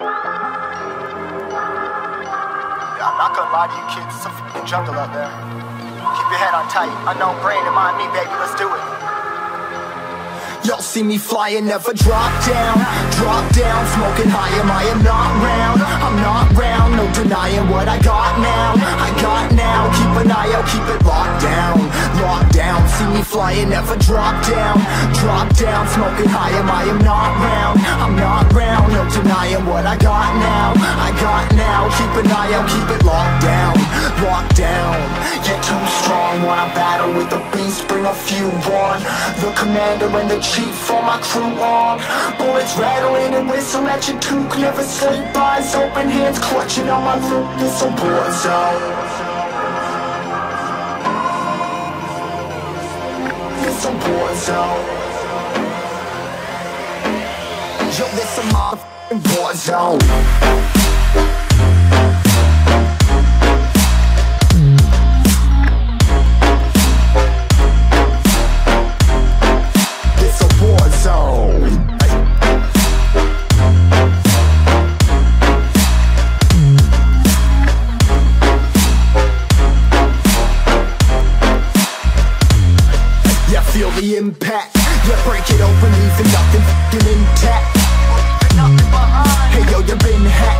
I'm not gonna lie to you kids, it's a fucking jungle out there. Keep your head on tight. Unknown brain in mind me, baby, let's do it. Y'all see me flying, never drop down, drop down, smoking high, am I am not round, I'm not round, no denying what I got now, I got now, keep an eye out, keep it locked down, locked down, see me flying, never drop down, drop down, smoking high, am I am not round, denying what I got now. I got now, keep an eye out, keep it locked down. Locked down, you're too strong. When I battle with the beast, bring a few on. The commander and the chief for my crew on. Bullets rattling and whistle at your toque. Never sleep, eyes open, hands clutching on my loot This a war zone. This a war zone. Yo, this a motherfucking war zone It's a war zone. Yeah, feel the impact. Yeah, break it open, leaving nothing intact. Hey yo, you been hacked.